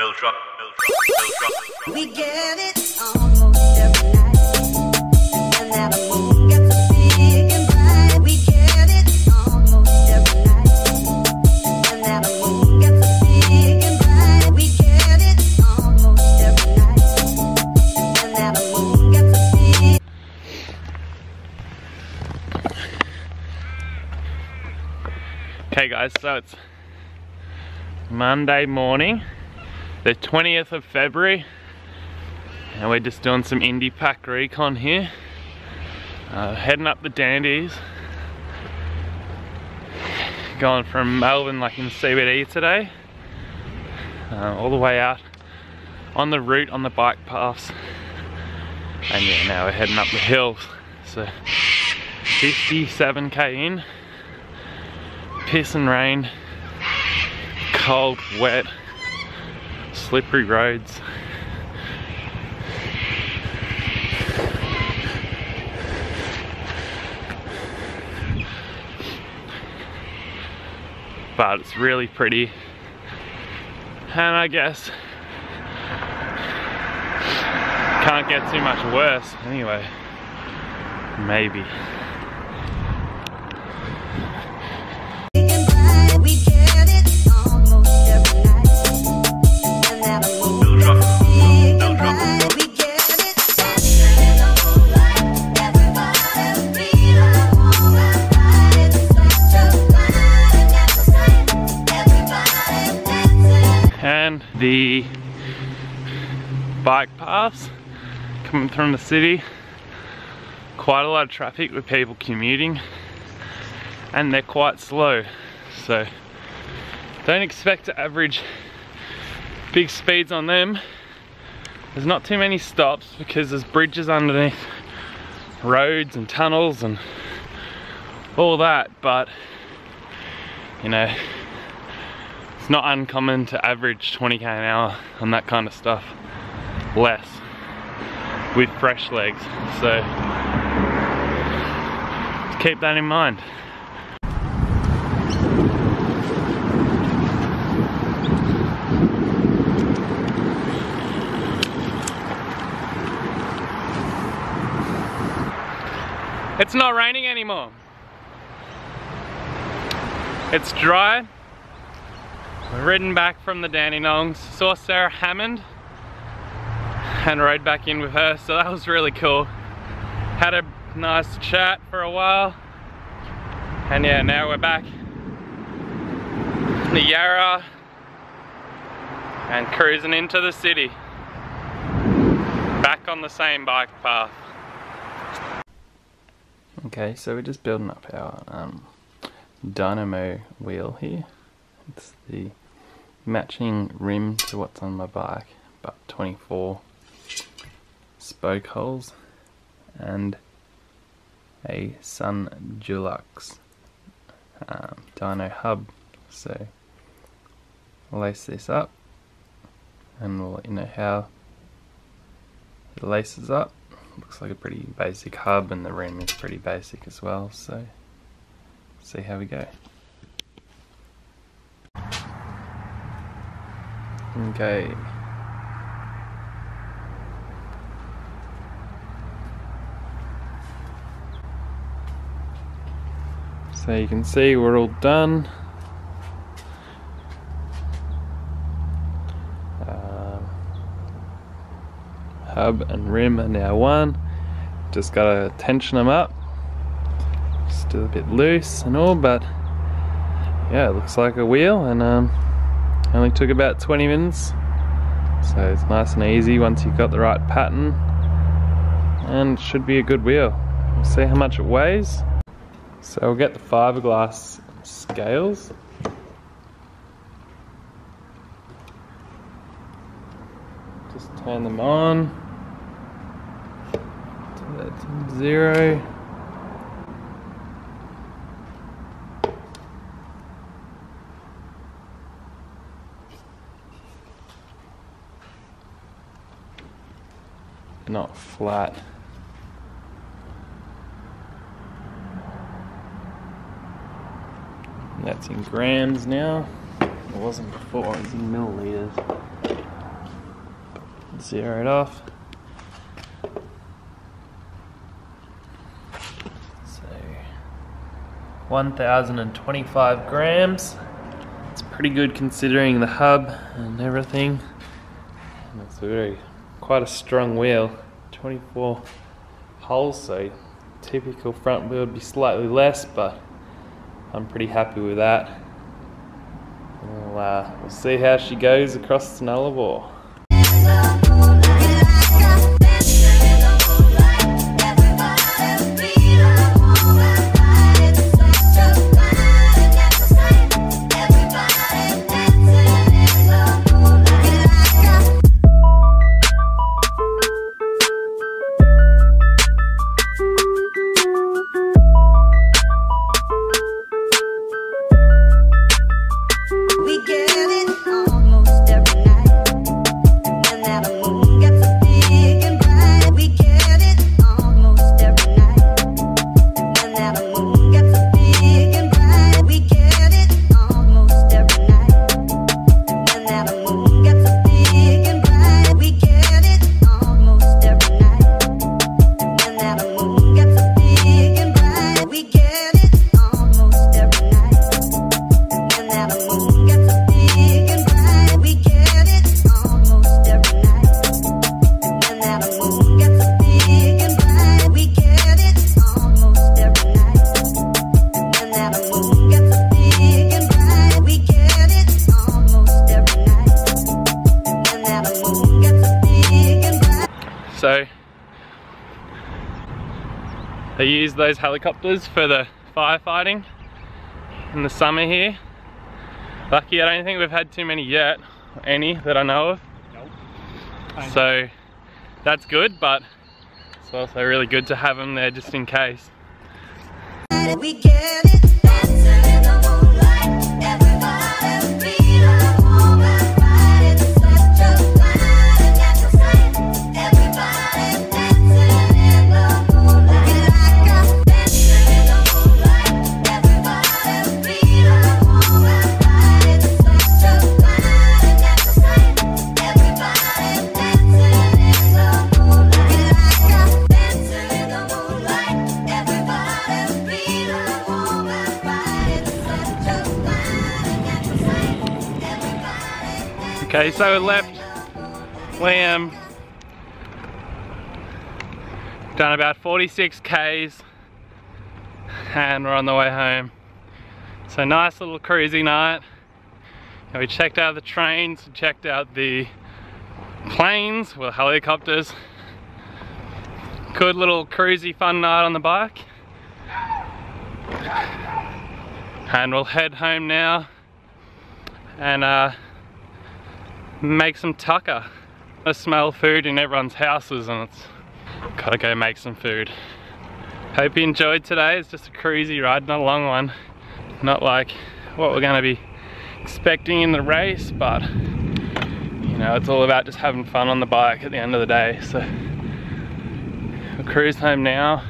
We get it almost every night. And now the moon gets so big and bright. We get it almost every night. And now the moon gets so big and bright. We get it almost every night. And now the moon gets so big. Okay guys, so it's Monday morning, the 20th of February, and we're just doing some indie pack recon here. Uh, heading up the Dandies. Going from Melbourne like in CBD today, uh, all the way out on the route on the bike paths. And yeah, now we're heading up the hills. So 57k in piss and rain, cold, wet, slippery roads. But it's really pretty. And I guess can't get too much worse anyway. Maybe. The bike paths. Coming from the city. Quite a lot of traffic with people commuting. And they're quite slow. So don't expect to average big speeds on them. There's not too many stops because there's bridges underneath roads and tunnels and all that but you know not uncommon to average 20k an hour on that kind of stuff. Less with fresh legs. So keep that in mind. It's not raining anymore. It's dry. Ridden back from the Dandenongs, saw Sarah Hammond and rode back in with her, so that was really cool. Had a nice chat for a while. And yeah, now we're back in the Yarra and cruising into the city. Back on the same bike path. Okay, so we're just building up our um, dynamo wheel here. It's the matching rim to what's on my bike, but 24 spoke holes and a SON Delux um, dyno hub. So lace this up and we'll let you know how it laces up. Looks like a pretty basic hub and the rim is pretty basic as well, so see how we go. Okay. So you can see we're all done. Um, hub and rim are now one. Just gotta tension them up. Still a bit loose and all, but yeah, it looks like a wheel and um, only took about 20 minutes. So it's nice and easy once you've got the right pattern. And it should be a good wheel. We'll see how much it weighs. So we'll get the fiberglass scales. Just turn them on. To zero. Not flat. That's in grams now. It wasn't before, it's in milliliters. zeroed off. So 1025 grams. It's pretty good considering the hub and everything. And it's very quite a strong wheel. 24 holes, so typical front wheel would be slightly less, but I'm pretty happy with that. We'll, uh, we'll see how she goes across Nullarbor. So they use those helicopters for the firefighting in the summer here. Lucky I don't think we've had too many yet, any that I know of. So that's good, but it's also really good to have them there just in case. Okay, so we left Liam. Done about 46 Ks and we're on the way home. So nice little cruisy night. And we checked out the trains, checked out the planes, well helicopters. Good little cruisy fun night on the bike. And we'll head home now and uh, make some tucker. I smell food in everyone's houses and it's gotta go make some food. Hope you enjoyed today. It's just a cruisy ride, not a long one. Not like what we're gonna be expecting in the race, but you know, it's all about just having fun on the bike at the end of the day. So we'll cruise home now,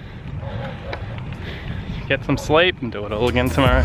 get some sleep and do it all again tomorrow.